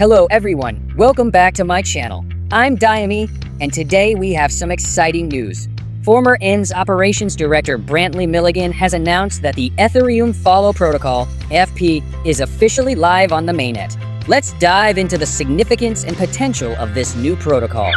Hello everyone, welcome back to my channel. I'm Diami, and today we have some exciting news. Former ENS Operations Director Brantly Millegan has announced that the Ethereum Follow Protocol, EFP, is officially live on the mainnet. Let's dive into the significance and potential of this new protocol.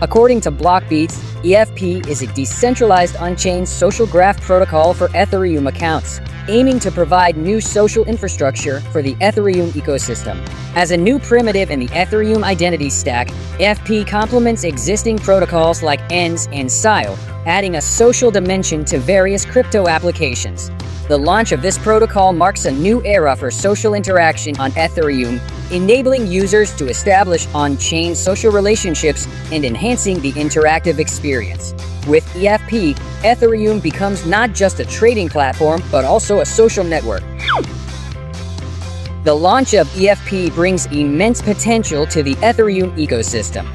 According to Blockbeats, EFP is a decentralized on-chain social graph protocol for Ethereum accounts, aiming to provide new social infrastructure for the Ethereum ecosystem. As a new primitive in the Ethereum identity stack, EFP complements existing protocols like ENS and SIWE, adding a social dimension to various crypto applications. The launch of this protocol marks a new era for social interaction on Ethereum enabling users to establish on-chain social relationships and enhancing the interactive experience. With EFP, Ethereum becomes not just a trading platform, but also a social network. The launch of EFP brings immense potential to the Ethereum ecosystem.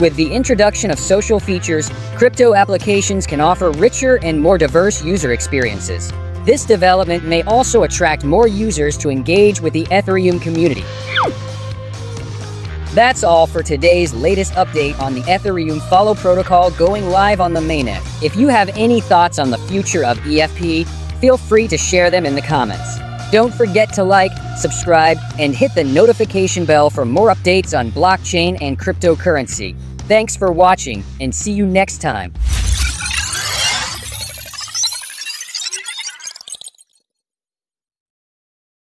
With the introduction of social features, crypto applications can offer richer and more diverse user experiences. This development may also attract more users to engage with the Ethereum community. That's all for today's latest update on the Ethereum Follow protocol going live on the mainnet. If you have any thoughts on the future of EFP, feel free to share them in the comments. Don't forget to like, subscribe, and hit the notification bell for more updates on blockchain and cryptocurrency. Thanks for watching, and see you next time.